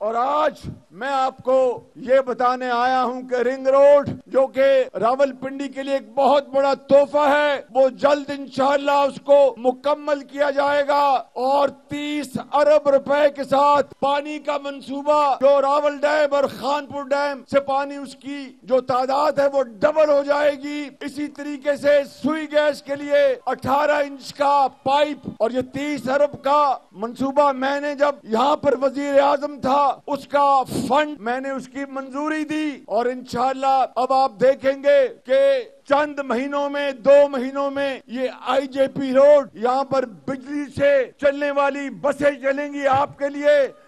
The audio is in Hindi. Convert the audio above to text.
और आज मैं आपको ये बताने आया हूँ कि रिंग रोड जो कि रावलपिंडी के लिए एक बहुत बड़ा तोहफा है, वो जल्द इंशाल्लाह उसको मुकम्मल किया जाएगा और 30 अरब रुपए के साथ पानी का मंसूबा जो रावल डैम और खानपुर डैम से पानी उसकी जो तादाद है वो डबल हो जाएगी। इसी तरीके से सुई गैस के लिए 18 इंच का पाइप और ये 30 अरब का मंसूबा मैंने जब यहाँ पर वज़ीर आज़म था उसका फंड मैंने उसकी मंजूरी दी और इंशाल्लाह अब आप देखेंगे कि चंद महीनों में, दो महीनों में ये आईजेपी रोड यहाँ पर बिजली से चलने वाली बसें चलेंगी आपके लिए।